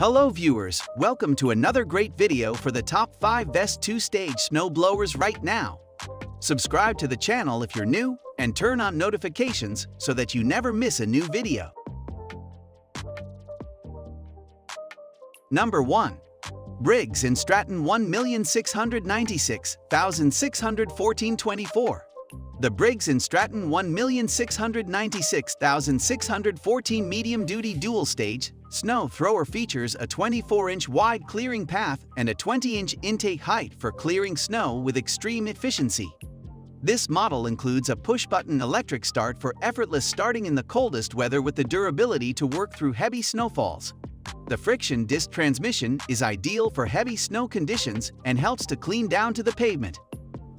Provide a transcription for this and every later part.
Hello viewers, welcome to another great video for the top 5 best two-stage snow blowers right now. Subscribe to the channel if you're new and turn on notifications so that you never miss a new video. Number 1. Briggs & Stratton 1,696,614.24 The Briggs & Stratton 1,696,614 medium-duty dual-stage Snow Thrower features a 24-inch wide clearing path and a 20-inch intake height for clearing snow with extreme efficiency. This model includes a push-button electric start for effortless starting in the coldest weather with the durability to work through heavy snowfalls. The friction disc transmission is ideal for heavy snow conditions and helps to clean down to the pavement.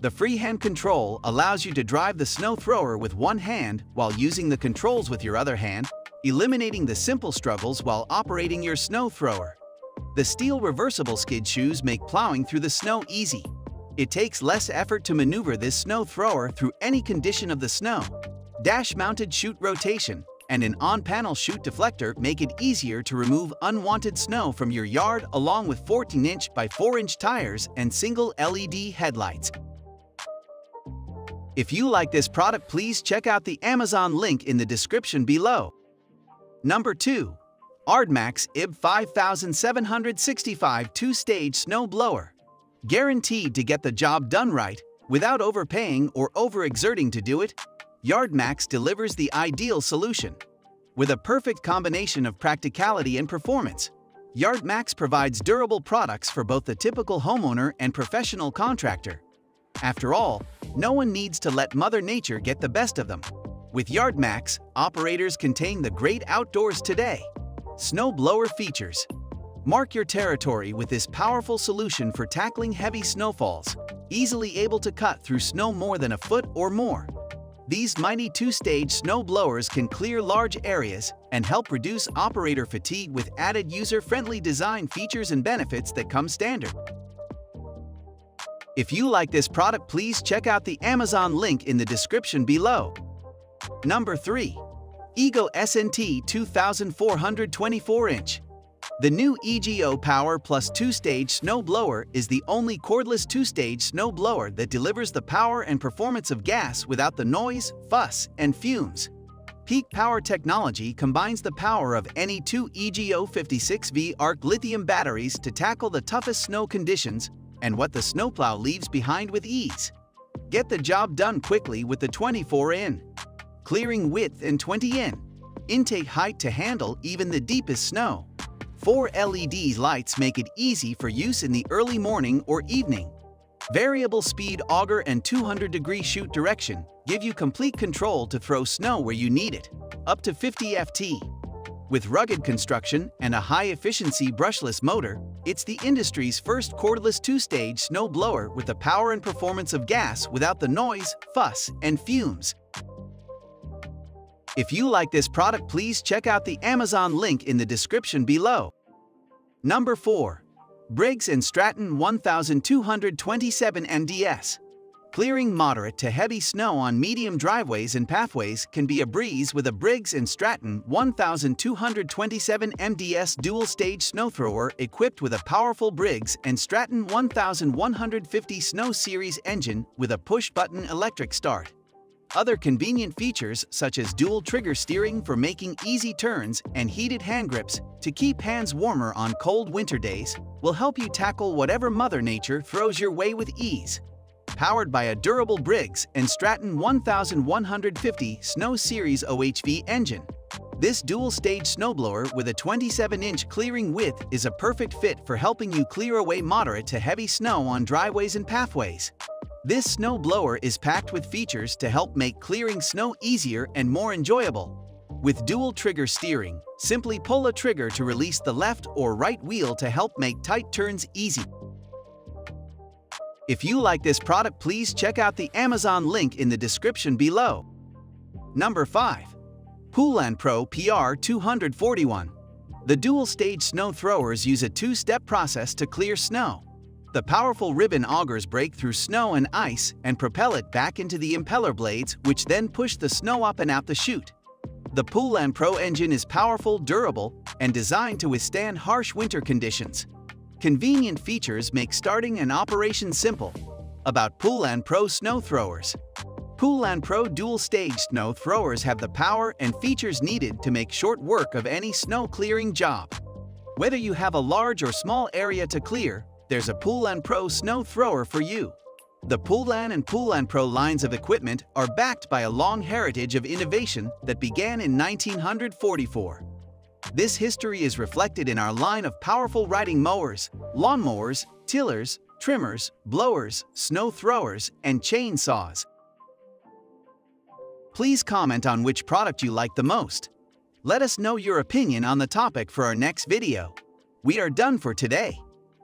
The freehand control allows you to drive the snow thrower with one hand while using the controls with your other hand eliminating the simple struggles while operating your snow thrower. The steel reversible skid shoes make plowing through the snow easy. It takes less effort to maneuver this snow thrower through any condition of the snow. Dash-mounted chute rotation and an on-panel chute deflector make it easier to remove unwanted snow from your yard along with 14-inch by 4-inch tires and single LED headlights. If you like this product please check out the Amazon link in the description below. Number 2. Aardmax YB 5765 Two-Stage Snow Blower. Guaranteed to get the job done right, without overpaying or overexerting to do it, Yardmax delivers the ideal solution. With a perfect combination of practicality and performance, Yardmax provides durable products for both the typical homeowner and professional contractor. After all, no one needs to let Mother Nature get the best of them. With YardMax, operators contain the great outdoors today. Snow blower features. Mark your territory with this powerful solution for tackling heavy snowfalls, easily able to cut through snow more than a foot or more. These mighty two-stage snow blowers can clear large areas and help reduce operator fatigue with added user-friendly design features and benefits that come standard. If you like this product please check out the Amazon link in the description below. Number 3. EGO SNT 2424-inch. The new EGO Power Plus 2-stage snow blower is the only cordless 2-stage snow blower that delivers the power and performance of gas without the noise, fuss, and fumes. Peak Power technology combines the power of any two EGO 56V ARC lithium batteries to tackle the toughest snow conditions and what the snowplow leaves behind with ease. Get the job done quickly with the 24-in clearing width and 20 in, intake height to handle even the deepest snow. Four LED lights make it easy for use in the early morning or evening. Variable speed auger and 200 degree chute direction give you complete control to throw snow where you need it, up to 50 FT. With rugged construction and a high-efficiency brushless motor, it's the industry's first cordless two-stage snow blower with the power and performance of gas without the noise, fuss, and fumes. If you like this product please check out the Amazon link in the description below. Number 4. Briggs & Stratton 1227 MDS Clearing moderate to heavy snow on medium driveways and pathways can be a breeze with a Briggs & Stratton 1227 MDS dual-stage snow thrower equipped with a powerful Briggs & Stratton 1150 Snow Series engine with a push-button electric start. Other convenient features such as dual trigger steering for making easy turns and heated hand grips to keep hands warmer on cold winter days will help you tackle whatever Mother Nature throws your way with ease. Powered by a durable Briggs & Stratton 1150 Snow Series OHV engine, this dual-stage snowblower with a 27-inch clearing width is a perfect fit for helping you clear away moderate to heavy snow on driveways and pathways. This snow blower is packed with features to help make clearing snow easier and more enjoyable. With dual trigger steering, simply pull a trigger to release the left or right wheel to help make tight turns easy. If you like this product please check out the Amazon link in the description below. Number 5. Poulan Pro PR 241 The dual-stage snow throwers use a two-step process to clear snow. The powerful ribbon augers break through snow and ice and propel it back into the impeller blades which then push the snow up and out the chute. The Poulan Pro engine is powerful, durable, and designed to withstand harsh winter conditions. Convenient features make starting and operation simple. About Poulan Pro snow throwers. Poulan Pro dual-stage snow throwers have the power and features needed to make short work of any snow clearing job. Whether you have a large or small area to clear, there's a Poulan Pro snow thrower for you. The Poulan and Poulan Pro lines of equipment are backed by a long heritage of innovation that began in 1944. This history is reflected in our line of powerful riding mowers, lawnmowers, tillers, trimmers, blowers, snow throwers, and chainsaws. Please comment on which product you like the most. Let us know your opinion on the topic for our next video. We are done for today.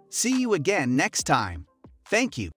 See you again next time. Thank you.